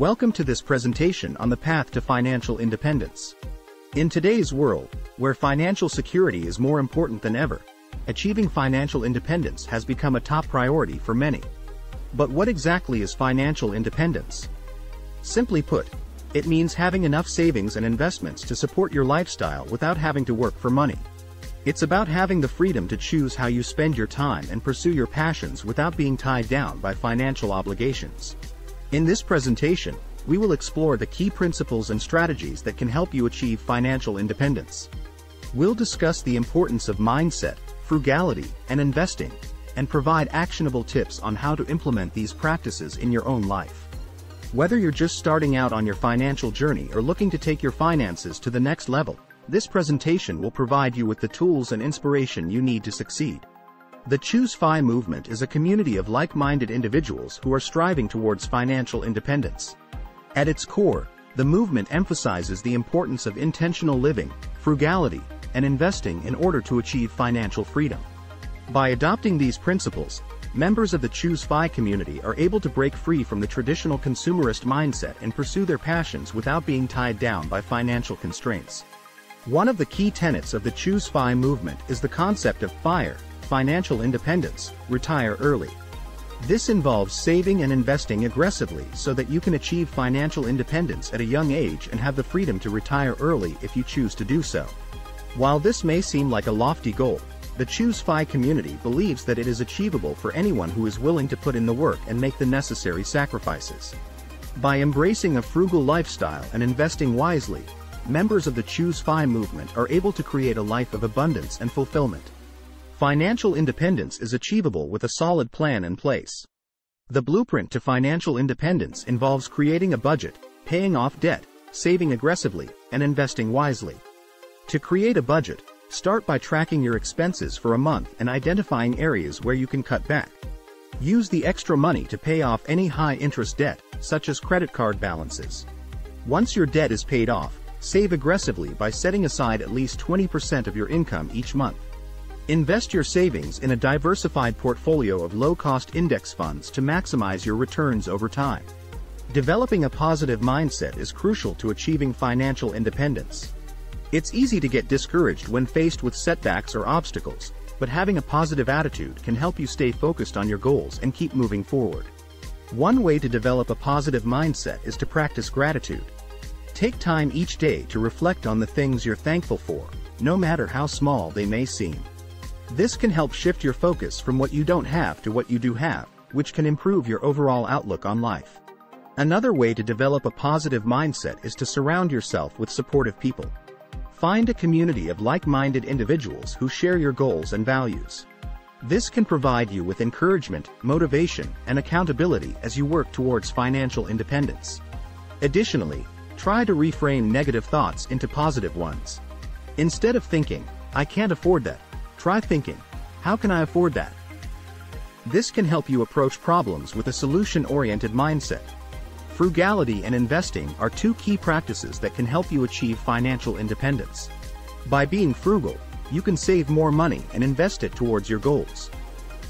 Welcome to this presentation on the path to financial independence. In today's world, where financial security is more important than ever, achieving financial independence has become a top priority for many. But what exactly is financial independence? Simply put, it means having enough savings and investments to support your lifestyle without having to work for money. It's about having the freedom to choose how you spend your time and pursue your passions without being tied down by financial obligations. In this presentation, we will explore the key principles and strategies that can help you achieve financial independence. We'll discuss the importance of mindset, frugality, and investing, and provide actionable tips on how to implement these practices in your own life. Whether you're just starting out on your financial journey or looking to take your finances to the next level, this presentation will provide you with the tools and inspiration you need to succeed. The Choose FI movement is a community of like-minded individuals who are striving towards financial independence. At its core, the movement emphasizes the importance of intentional living, frugality, and investing in order to achieve financial freedom. By adopting these principles, members of the Choose FI community are able to break free from the traditional consumerist mindset and pursue their passions without being tied down by financial constraints. One of the key tenets of the Choose FI movement is the concept of FIRE, financial independence, retire early. This involves saving and investing aggressively so that you can achieve financial independence at a young age and have the freedom to retire early if you choose to do so. While this may seem like a lofty goal, the Choose FI community believes that it is achievable for anyone who is willing to put in the work and make the necessary sacrifices. By embracing a frugal lifestyle and investing wisely, members of the Choose FI movement are able to create a life of abundance and fulfillment. Financial independence is achievable with a solid plan in place. The blueprint to financial independence involves creating a budget, paying off debt, saving aggressively, and investing wisely. To create a budget, start by tracking your expenses for a month and identifying areas where you can cut back. Use the extra money to pay off any high-interest debt, such as credit card balances. Once your debt is paid off, save aggressively by setting aside at least 20% of your income each month. Invest your savings in a diversified portfolio of low-cost index funds to maximize your returns over time. Developing a positive mindset is crucial to achieving financial independence. It's easy to get discouraged when faced with setbacks or obstacles, but having a positive attitude can help you stay focused on your goals and keep moving forward. One way to develop a positive mindset is to practice gratitude. Take time each day to reflect on the things you're thankful for, no matter how small they may seem. This can help shift your focus from what you don't have to what you do have, which can improve your overall outlook on life. Another way to develop a positive mindset is to surround yourself with supportive people. Find a community of like-minded individuals who share your goals and values. This can provide you with encouragement, motivation, and accountability as you work towards financial independence. Additionally, try to reframe negative thoughts into positive ones. Instead of thinking, I can't afford that, Try thinking, how can I afford that? This can help you approach problems with a solution-oriented mindset. Frugality and investing are two key practices that can help you achieve financial independence. By being frugal, you can save more money and invest it towards your goals.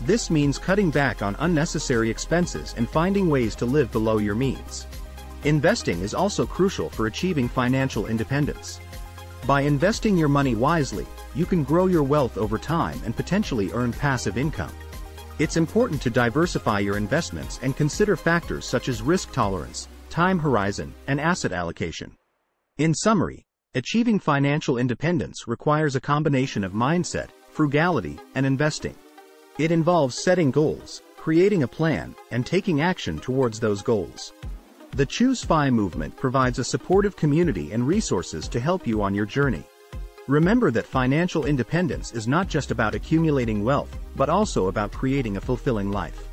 This means cutting back on unnecessary expenses and finding ways to live below your means. Investing is also crucial for achieving financial independence. By investing your money wisely, you can grow your wealth over time and potentially earn passive income. It's important to diversify your investments and consider factors such as risk tolerance, time horizon, and asset allocation. In summary, achieving financial independence requires a combination of mindset, frugality, and investing. It involves setting goals, creating a plan, and taking action towards those goals. The Choose FI movement provides a supportive community and resources to help you on your journey. Remember that financial independence is not just about accumulating wealth, but also about creating a fulfilling life.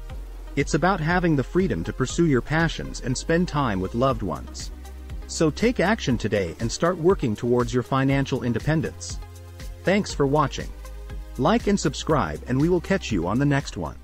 It's about having the freedom to pursue your passions and spend time with loved ones. So take action today and start working towards your financial independence. Thanks for watching. Like and subscribe and we will catch you on the next one.